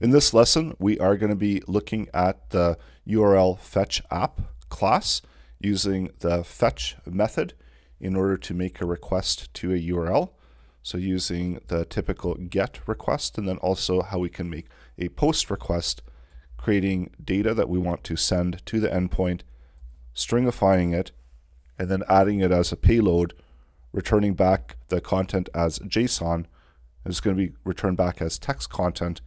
In this lesson, we are going to be looking at the URL fetch app class using the fetch method in order to make a request to a URL. So using the typical get request and then also how we can make a post request, creating data that we want to send to the endpoint, stringifying it, and then adding it as a payload, returning back the content as JSON. It's going to be returned back as text content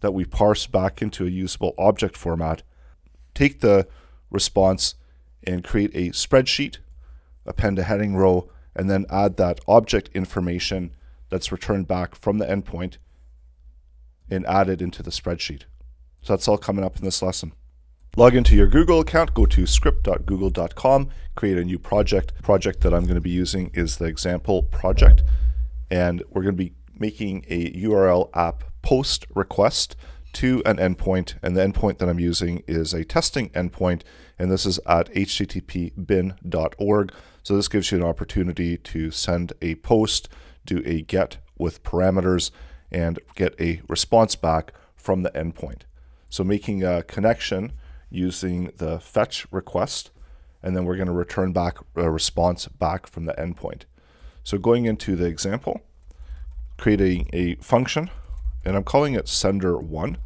that we parse back into a usable object format, take the response and create a spreadsheet, append a heading row, and then add that object information that's returned back from the endpoint and add it into the spreadsheet. So that's all coming up in this lesson. Log into your Google account, go to script.google.com, create a new project. Project that I'm going to be using is the example project, and we're going to be making a URL app post request to an endpoint, and the endpoint that I'm using is a testing endpoint, and this is at httpbin.org. So this gives you an opportunity to send a post, do a get with parameters, and get a response back from the endpoint. So making a connection using the fetch request, and then we're going to return back a response back from the endpoint. So going into the example, creating a function and I'm calling it sender1.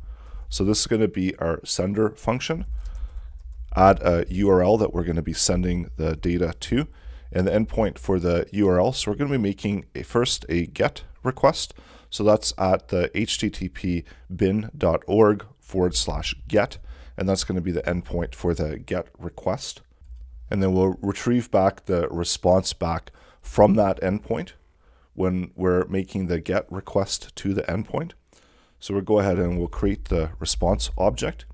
So this is going to be our sender function. Add a URL that we're going to be sending the data to and the endpoint for the URL. So we're going to be making a first a GET request. So that's at the http bin.org forward slash get, and that's going to be the endpoint for the GET request. And then we'll retrieve back the response back from that endpoint when we're making the GET request to the endpoint. So we'll go ahead and we'll create the response object,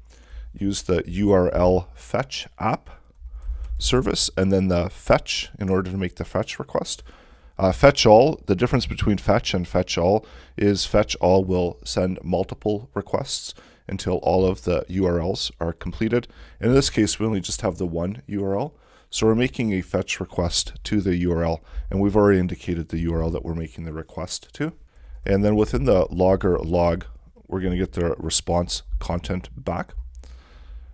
use the URL fetch app service, and then the fetch in order to make the fetch request. Uh, fetch all, the difference between fetch and fetch all is fetch all will send multiple requests until all of the URLs are completed. In this case, we only just have the one URL. So we're making a fetch request to the URL, and we've already indicated the URL that we're making the request to. And then within the logger log we're going to get the response content back.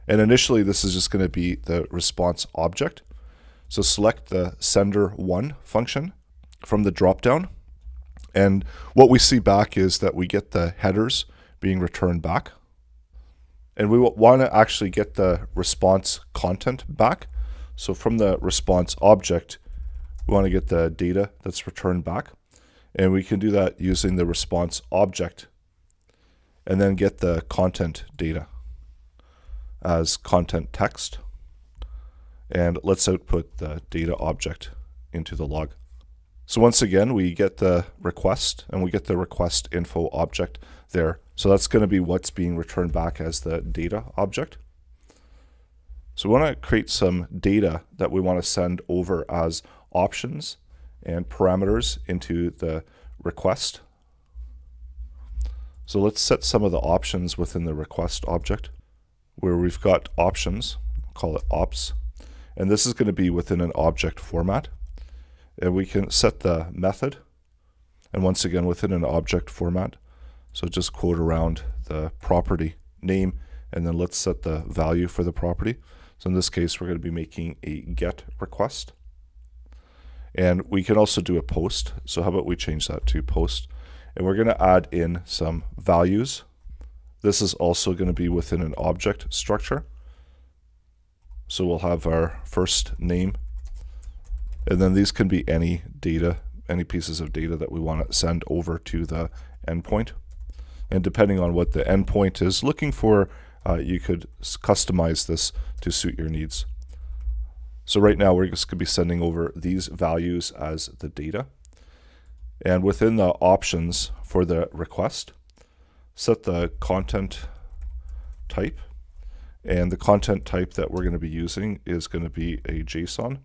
And initially, this is just going to be the response object. So select the sender1 function from the dropdown. And what we see back is that we get the headers being returned back. And we want to actually get the response content back. So from the response object, we want to get the data that's returned back. And we can do that using the response object and then get the content data as content text. And let's output the data object into the log. So once again, we get the request and we get the request info object there. So that's going to be what's being returned back as the data object. So we want to create some data that we want to send over as options and parameters into the request so let's set some of the options within the request object where we've got options, call it ops, and this is going to be within an object format. And we can set the method, and once again within an object format. So just quote around the property name, and then let's set the value for the property. So in this case, we're going to be making a get request. And we can also do a post. So how about we change that to post and we're going to add in some values. This is also going to be within an object structure. So we'll have our first name, and then these can be any data, any pieces of data that we want to send over to the endpoint. And depending on what the endpoint is looking for, uh, you could customize this to suit your needs. So right now we're just going to be sending over these values as the data. And within the options for the request, set the content type. And the content type that we're going to be using is going to be a JSON.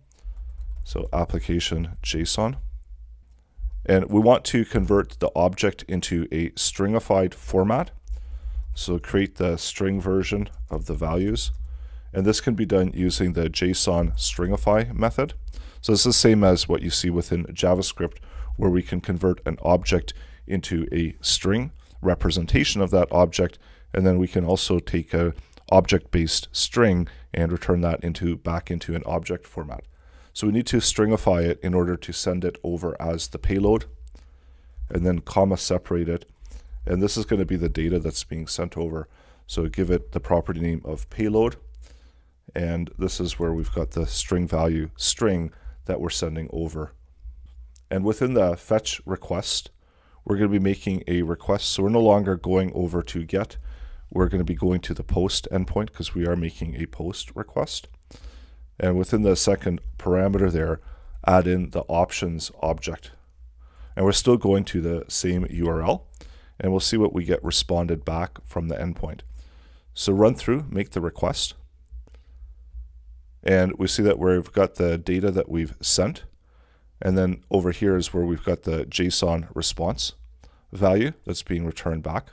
So application JSON. And we want to convert the object into a stringified format. So create the string version of the values. And this can be done using the JSON stringify method. So it's the same as what you see within JavaScript where we can convert an object into a string representation of that object And then we can also take a object-based string and return that into back into an object format. So we need to stringify it in order to send it over as the payload and then comma separate it. And this is going to be the data that's being sent over. So give it the property name of payload. And this is where we've got the string value string that we're sending over. And within the fetch request, we're going to be making a request. So we're no longer going over to get. We're going to be going to the post endpoint because we are making a post request. And within the second parameter there, add in the options object. And we're still going to the same URL. And we'll see what we get responded back from the endpoint. So run through, make the request. And we see that we've got the data that we've sent. And then over here is where we've got the JSON response value that's being returned back.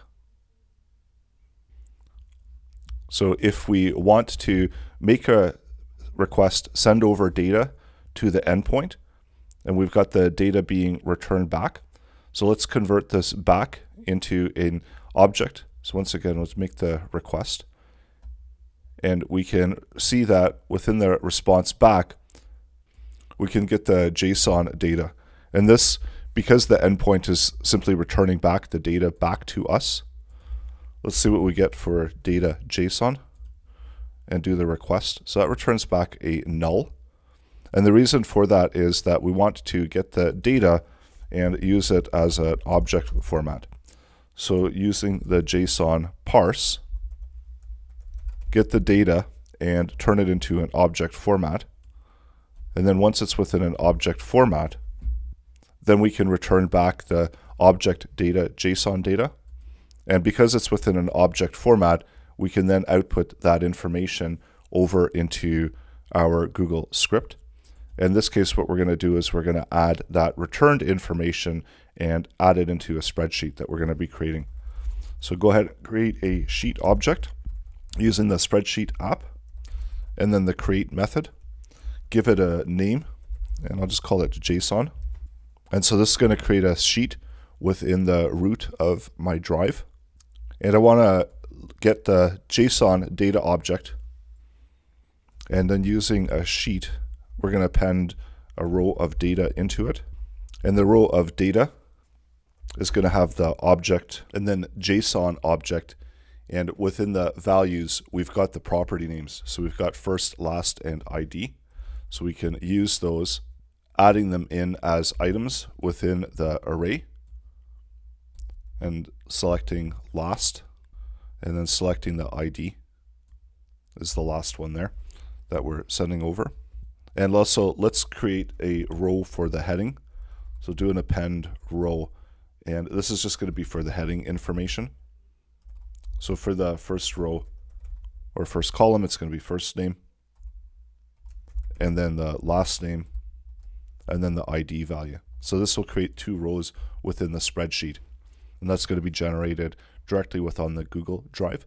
So if we want to make a request, send over data to the endpoint, and we've got the data being returned back. So let's convert this back into an object. So once again, let's make the request. And we can see that within the response back, we can get the JSON data. And this, because the endpoint is simply returning back the data back to us, let's see what we get for data JSON and do the request. So that returns back a null. And the reason for that is that we want to get the data and use it as an object format. So using the JSON parse, get the data and turn it into an object format. And then once it's within an object format, then we can return back the object data JSON data. And because it's within an object format, we can then output that information over into our Google script. In this case, what we're going to do is we're going to add that returned information and add it into a spreadsheet that we're going to be creating. So go ahead and create a sheet object using the spreadsheet app and then the create method. Give it a name and I'll just call it JSON. And so this is going to create a sheet within the root of my drive. And I want to get the JSON data object and then using a sheet we're going to append a row of data into it. And the row of data is going to have the object and then JSON object. And within the values, we've got the property names. So we've got first, last, and ID. So we can use those, adding them in as items within the array and selecting last and then selecting the ID is the last one there that we're sending over. And also, let's create a row for the heading. So do an append row. And this is just going to be for the heading information. So for the first row or first column, it's going to be first name, and then the last name, and then the ID value. So this will create two rows within the spreadsheet. And that's going to be generated directly within the Google Drive.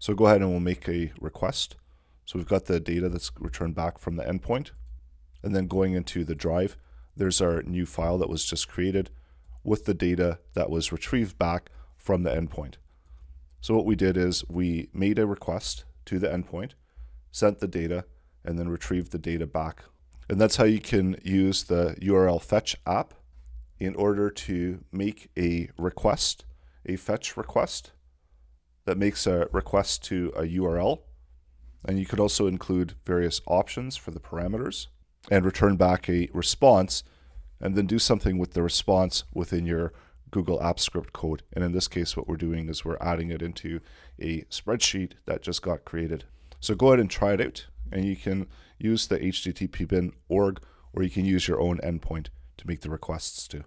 So go ahead and we'll make a request. So we've got the data that's returned back from the endpoint. And then going into the drive, there's our new file that was just created with the data that was retrieved back from the endpoint. So what we did is we made a request to the endpoint, sent the data, and then retrieved the data back. And that's how you can use the URL fetch app in order to make a request, a fetch request that makes a request to a URL. And you could also include various options for the parameters and return back a response and then do something with the response within your Google Apps Script code. And in this case, what we're doing is we're adding it into a spreadsheet that just got created. So go ahead and try it out, and you can use the HTTP bin org, or you can use your own endpoint to make the requests to.